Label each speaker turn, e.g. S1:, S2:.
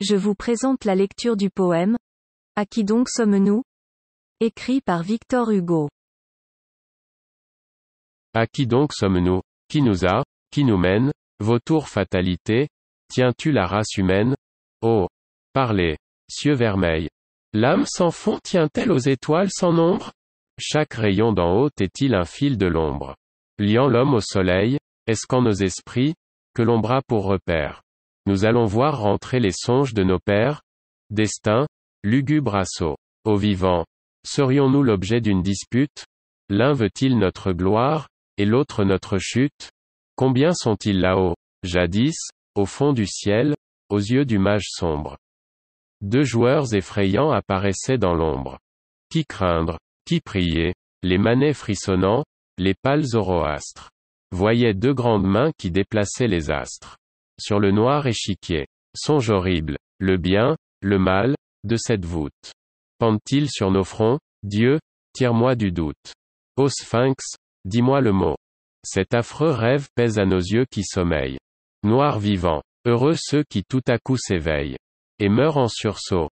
S1: Je vous présente la lecture du poème. À qui donc sommes-nous? Écrit par Victor Hugo.
S2: À qui donc sommes-nous? Qui nous a? Qui nous mène? Vautour fatalité Tiens-tu la race humaine? Oh! Parlez Cieux vermeils. L'âme sans fond tient-elle aux étoiles sans nombre? Chaque rayon d'en haut est-il un fil de l'ombre? Liant l'homme au soleil, est-ce qu'en nos esprits, que l'ombre a pour repère? Nous allons voir rentrer les songes de nos pères Destin, lugubre assaut. Au vivant, serions-nous l'objet d'une dispute? L'un veut-il notre gloire, et l'autre notre chute? Combien sont-ils là-haut? Jadis, au fond du ciel, aux yeux du mage sombre. Deux joueurs effrayants apparaissaient dans l'ombre. Qui craindre? Qui prier? Les manets frissonnants, les pâles zoroastres. Voyaient deux grandes mains qui déplaçaient les astres. Sur le noir échiquier. Songe horrible. Le bien, le mal, de cette voûte. Pendent-ils sur nos fronts? Dieu, tire-moi du doute. Ô sphinx, dis-moi le mot. Cet affreux rêve pèse à nos yeux qui sommeillent. Noir vivant. Heureux ceux qui tout à coup s'éveillent. Et meurent en sursaut.